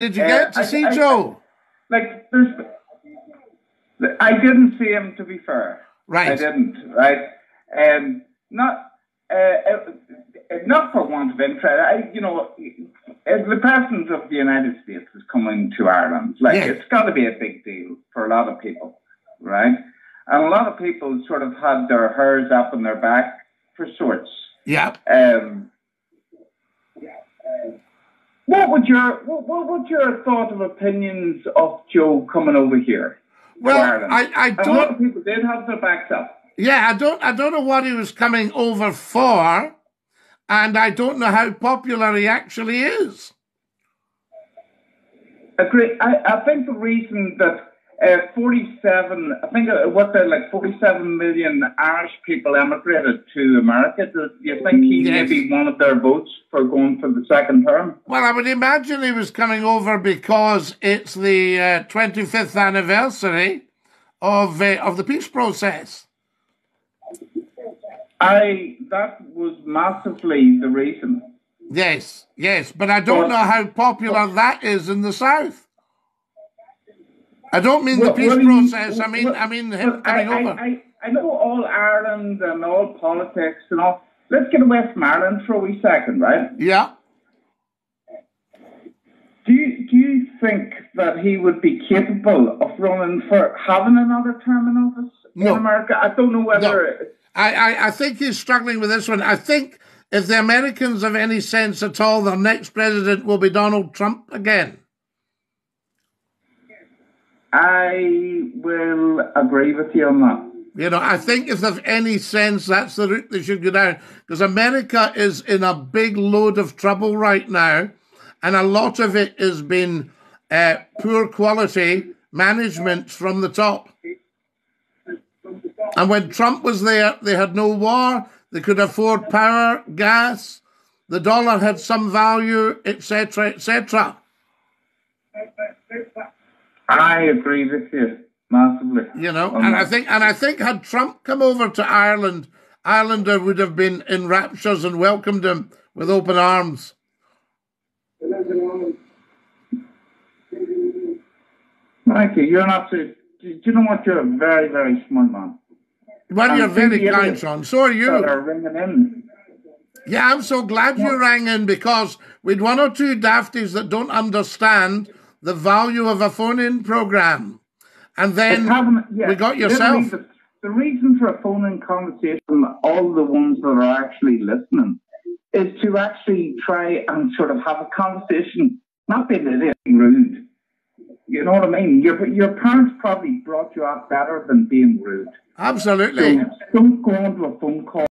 Did you get to I- see I- Joe? like there's I didn't see him to be fair. Right. I didn't, right? And not uh, uh, not for want of interest. I you know as the president of the United States is coming to Ireland, like Yeah. it's got to be a big deal for a lot of people, right? And a lot of people sort of had their hairs up on their back for sorts. Yeah. Um, what would your what, what would your thought of opinions of Joe coming over here? Well? I, I a lot don't. of people did have their backs up. Yeah, I don't. I don't know what he was coming over for, and I don't know how popular he actually is. Agree. I, I think the reason that uh, 47, I think it was there like 47 million Irish people emigrated to America. Do you think he Yes. may be one of their votes for going for the second term? Well, I would imagine he was coming over because it's the uh, 25th anniversary of uh, of the peace process. I that was massively the reason. Yes, yes, but I don't Well- know how popular that is in the south. I don't mean the Well, peace well, process. I mean, well, I mean him coming I, over. I, I, know all Ireland and all politics and all. Let's get away from Ireland for a wee second, right? yeah. Do you, do you think that he would be capable of running for having another term in office No. in America? I don't know whether. I, I, I think he's struggling with this one. I think if the Americans have any sense at all, their next president will be Donald Trump again. I will agree with you on that. You know, I think if they've any sense, that's the route they should go down. Because America is in a big load of trouble right now, and a lot of it has been uh, poor quality management from the top. And when Trump was there, they had no war, they could afford power, gas, the dollar had some value, etc., etc. I agree with you massively. You know, on and I think, and I think, had Trump come over to Ireland, Ireland would have been in raptures and welcomed him with open arms. Mikey, you. You're an absolute. Do you know what? You're a very, very smart man. Well, And you're very kind, Sean. So are you. are ringing in. Yeah, I'm so glad you rang in because we'd one or two dafties that don't understand the value of a phone-in program, and then having- yeah, we got yourself. The, the reason for a phone-in conversation, all the ones that are actually listening, is to actually try and sort of have a conversation, not being really rude. You know what I mean? Your your parents probably brought you up better than being rude. Absolutely. So don't go onto a phone call